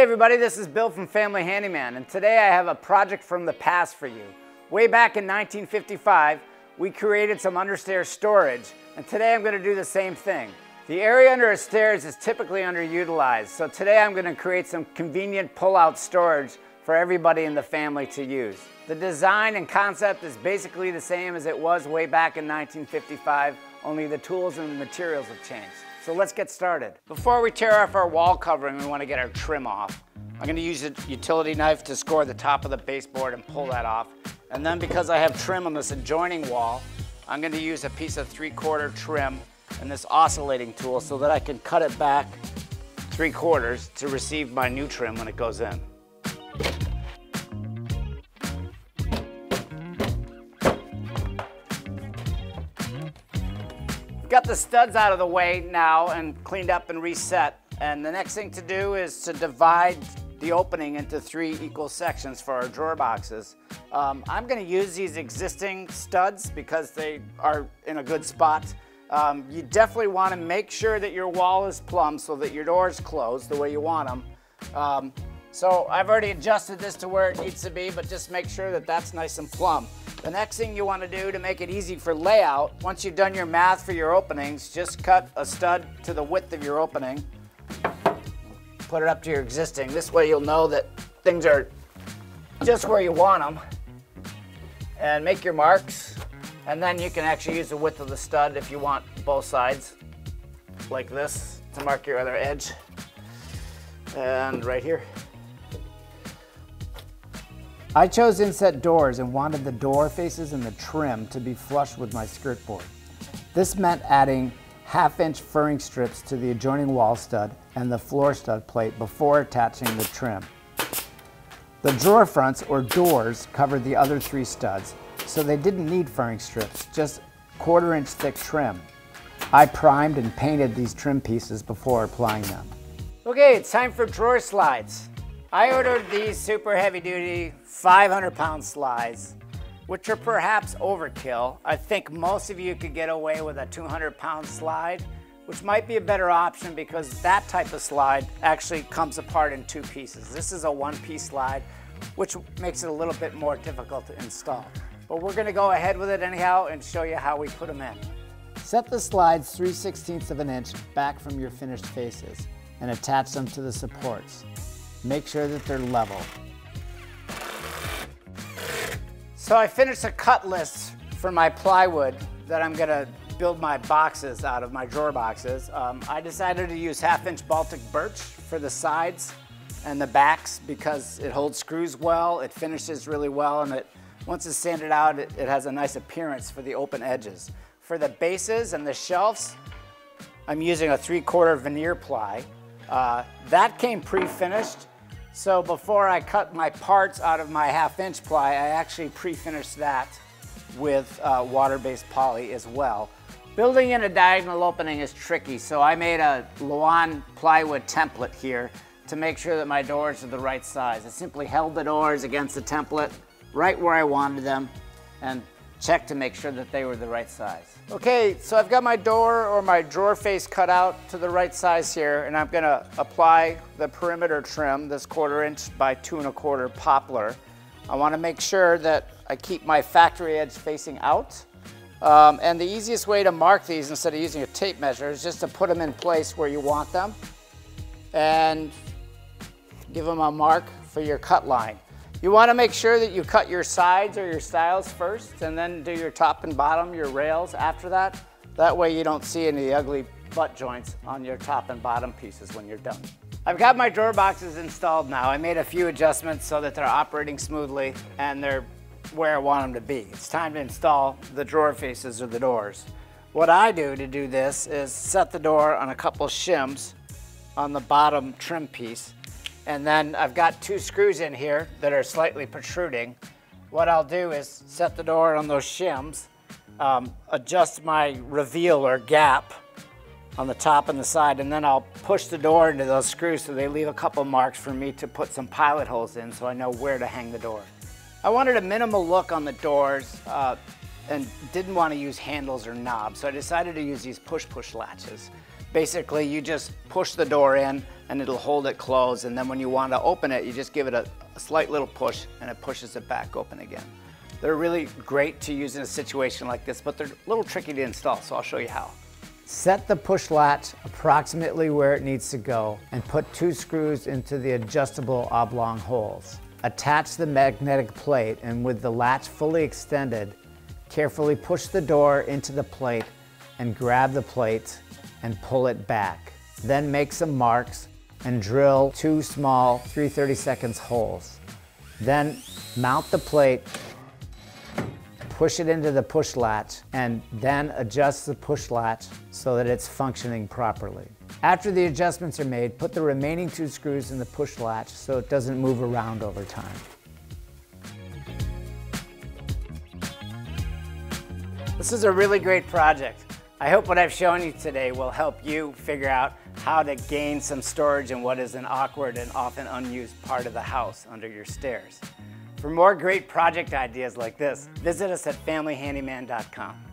Hey everybody, this is Bill from Family Handyman, and today I have a project from the past for you. Way back in 1955, we created some understairs storage, and today I'm gonna do the same thing. The area under the stairs is typically underutilized, so today I'm gonna create some convenient pull-out storage for everybody in the family to use. The design and concept is basically the same as it was way back in 1955, only the tools and the materials have changed. So let's get started. Before we tear off our wall covering, we want to get our trim off. I'm going to use a utility knife to score the top of the baseboard and pull that off. And then because I have trim on this adjoining wall, I'm going to use a piece of three-quarter trim and this oscillating tool so that I can cut it back three quarters to receive my new trim when it goes in. Got the studs out of the way now and cleaned up and reset. And the next thing to do is to divide the opening into three equal sections for our drawer boxes. Um, I'm gonna use these existing studs because they are in a good spot. Um, you definitely wanna make sure that your wall is plumb so that your doors close the way you want them. Um, so I've already adjusted this to where it needs to be, but just make sure that that's nice and plumb. The next thing you want to do to make it easy for layout, once you've done your math for your openings, just cut a stud to the width of your opening. Put it up to your existing. This way you'll know that things are just where you want them. And make your marks. And then you can actually use the width of the stud if you want both sides, like this, to mark your other edge. And right here. I chose inset doors and wanted the door faces and the trim to be flush with my skirt board. This meant adding half inch furring strips to the adjoining wall stud and the floor stud plate before attaching the trim. The drawer fronts or doors covered the other three studs, so they didn't need furring strips, just quarter inch thick trim. I primed and painted these trim pieces before applying them. Okay, it's time for drawer slides. I ordered these super heavy duty 500 pound slides, which are perhaps overkill. I think most of you could get away with a 200 pound slide, which might be a better option because that type of slide actually comes apart in two pieces. This is a one piece slide, which makes it a little bit more difficult to install. But we're gonna go ahead with it anyhow and show you how we put them in. Set the slides 3 16ths of an inch back from your finished faces and attach them to the supports. Make sure that they're level. So I finished a cut list for my plywood that I'm gonna build my boxes out of, my drawer boxes. Um, I decided to use half inch Baltic birch for the sides and the backs because it holds screws well, it finishes really well, and it, once it's sanded out, it, it has a nice appearance for the open edges. For the bases and the shelves, I'm using a three quarter veneer ply. Uh, that came pre-finished, so before I cut my parts out of my half inch ply, I actually pre-finished that with uh, water-based poly as well. Building in a diagonal opening is tricky, so I made a Luan plywood template here to make sure that my doors are the right size. I simply held the doors against the template right where I wanted them and check to make sure that they were the right size. Okay, so I've got my door or my drawer face cut out to the right size here, and I'm gonna apply the perimeter trim, this quarter inch by two and a quarter poplar. I wanna make sure that I keep my factory edge facing out. Um, and the easiest way to mark these instead of using a tape measure is just to put them in place where you want them and give them a mark for your cut line. You want to make sure that you cut your sides or your stiles first and then do your top and bottom, your rails after that. That way you don't see any ugly butt joints on your top and bottom pieces when you're done. I've got my drawer boxes installed now. I made a few adjustments so that they're operating smoothly and they're where I want them to be. It's time to install the drawer faces or the doors. What I do to do this is set the door on a couple shims on the bottom trim piece and then I've got two screws in here that are slightly protruding. What I'll do is set the door on those shims, um, adjust my reveal or gap on the top and the side, and then I'll push the door into those screws so they leave a couple marks for me to put some pilot holes in so I know where to hang the door. I wanted a minimal look on the doors uh, and didn't want to use handles or knobs, so I decided to use these push-push latches. Basically, you just push the door in and it'll hold it closed. And then when you want to open it, you just give it a, a slight little push and it pushes it back open again. They're really great to use in a situation like this, but they're a little tricky to install, so I'll show you how. Set the push latch approximately where it needs to go and put two screws into the adjustable oblong holes. Attach the magnetic plate and with the latch fully extended, carefully push the door into the plate and grab the plate and pull it back. Then make some marks and drill two small 3 seconds holes. Then mount the plate, push it into the push latch, and then adjust the push latch so that it's functioning properly. After the adjustments are made, put the remaining two screws in the push latch so it doesn't move around over time. This is a really great project. I hope what I've shown you today will help you figure out how to gain some storage in what is an awkward and often unused part of the house under your stairs. For more great project ideas like this, visit us at familyhandyman.com.